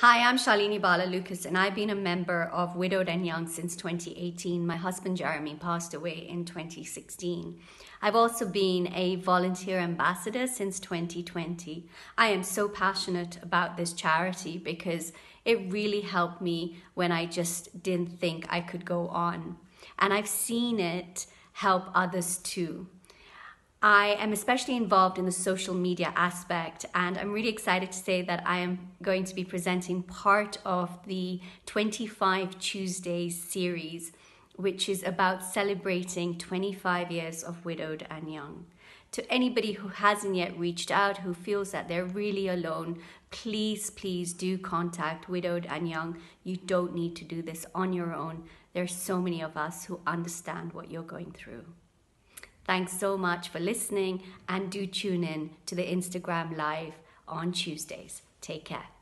Hi, I'm Shalini Bala Lucas, and I've been a member of Widowed and Young since 2018. My husband Jeremy passed away in 2016. I've also been a volunteer ambassador since 2020. I am so passionate about this charity because it really helped me when I just didn't think I could go on. And I've seen it help others too. I am especially involved in the social media aspect, and I'm really excited to say that I am going to be presenting part of the 25 Tuesdays series, which is about celebrating 25 years of Widowed and Young. To anybody who hasn't yet reached out, who feels that they're really alone, please, please do contact Widowed and Young. You don't need to do this on your own. There are so many of us who understand what you're going through. Thanks so much for listening and do tune in to the Instagram Live on Tuesdays. Take care.